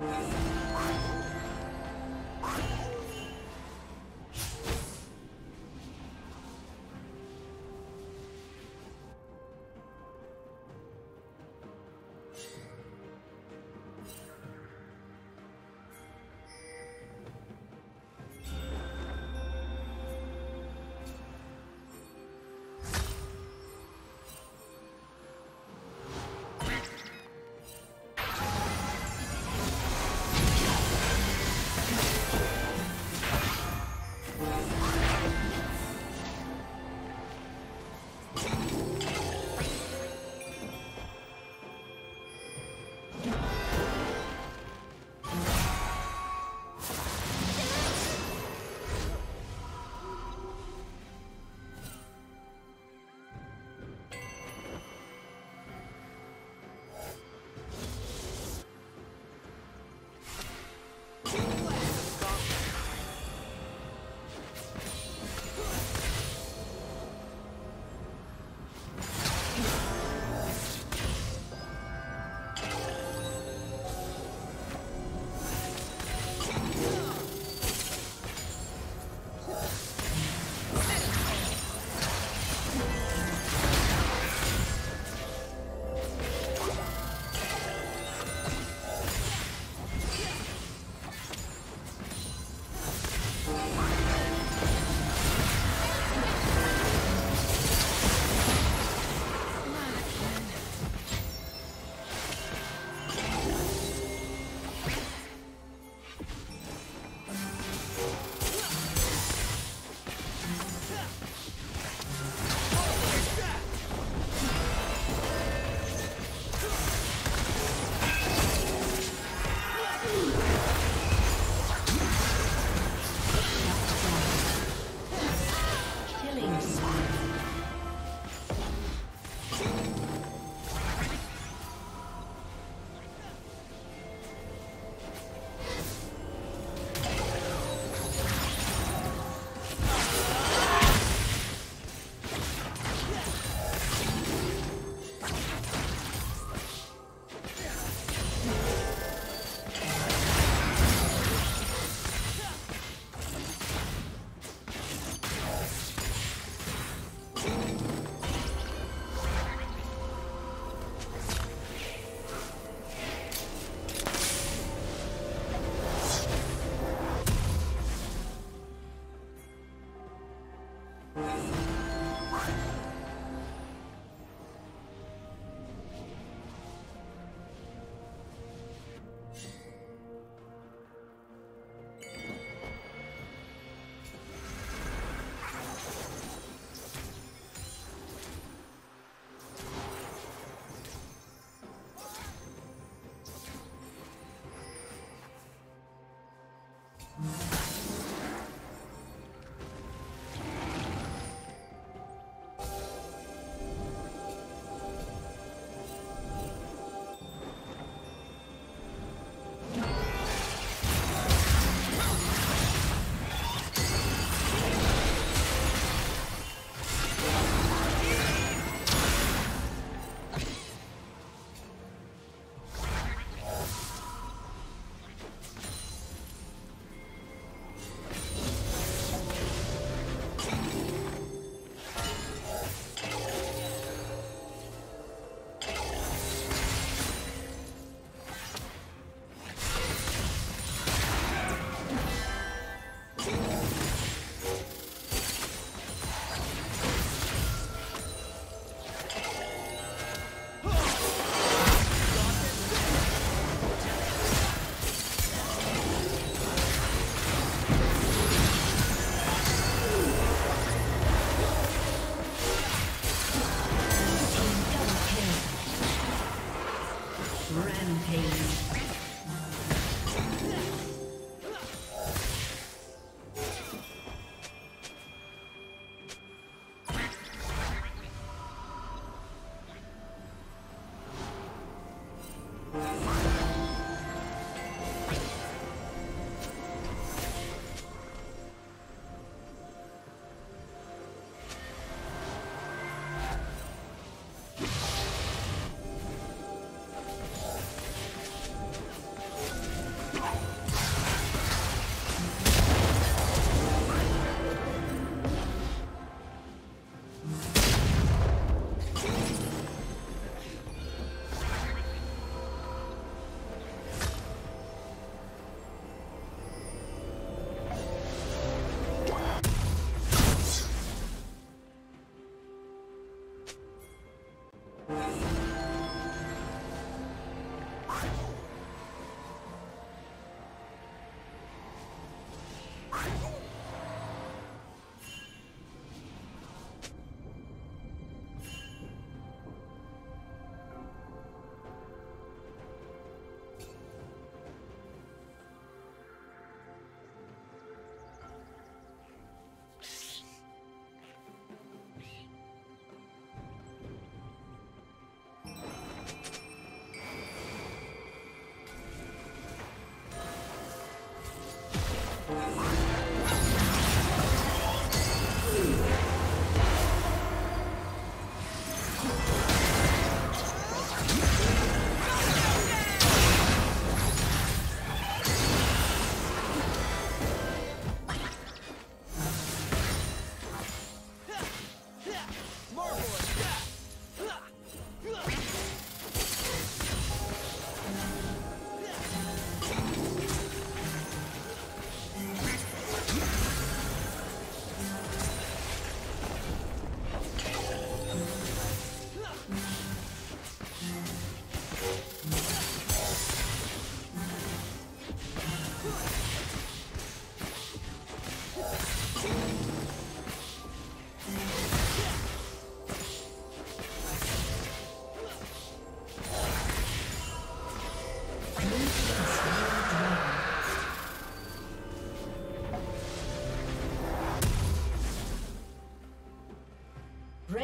Yes.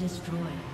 destroyed.